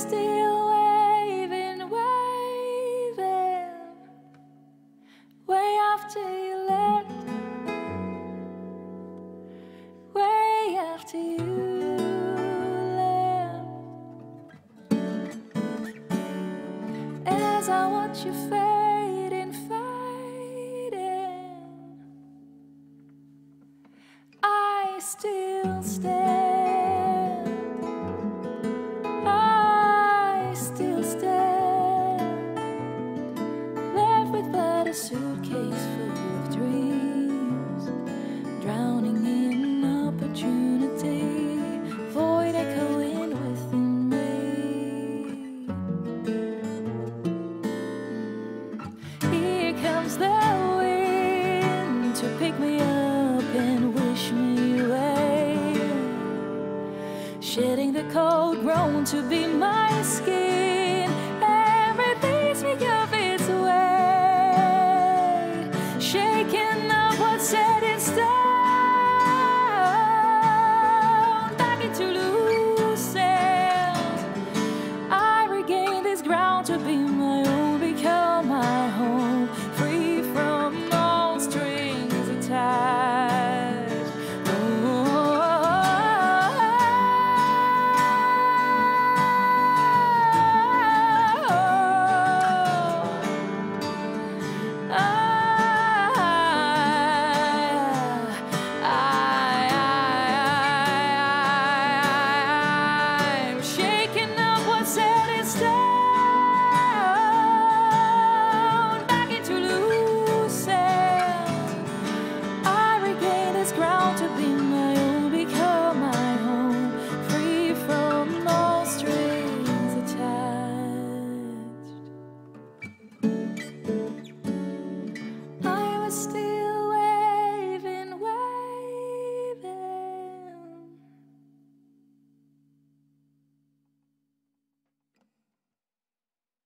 still waving, waving, way after you left, way after you left. As I watch you fading, fading, I still stand. was the wind to pick me up and wish me away. Shedding the cold grown to be my skin, Every piece me of its way. Shaking up what's set in stone, back into loose sand. I regain this ground to be